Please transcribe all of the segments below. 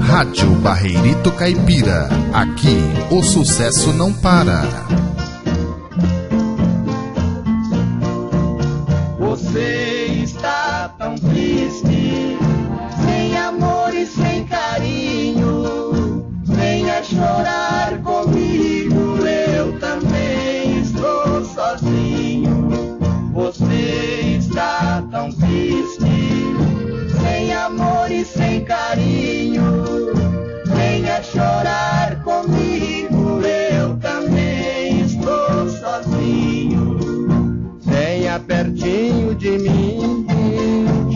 Rádio Barreirito Caipira. Aqui o sucesso não para. Sem carinho. Venha chorar comigo, eu também estou sozinho. Venha pertinho de mim,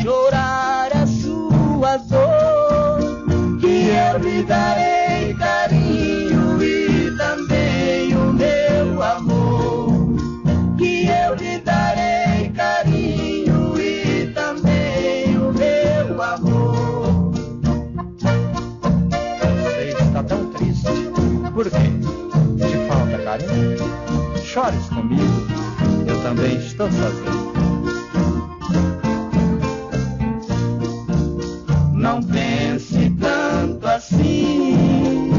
chorar a sua dor, que eu lhe darei Por quê? Te falta carinho? Chores comigo, eu também estou sozinho. Não pense tanto assim,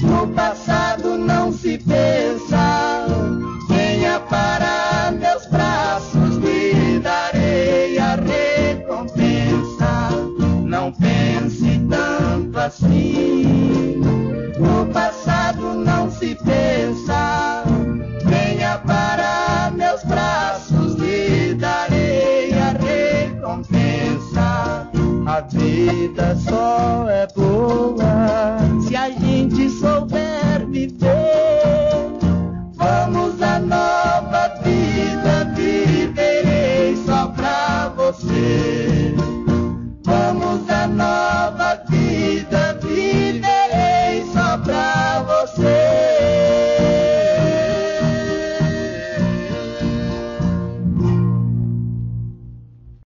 no passado não se pensa. Venha para meus braços, lhe darei a recompensa. Não pense tanto assim, no passado. A vida só é boa.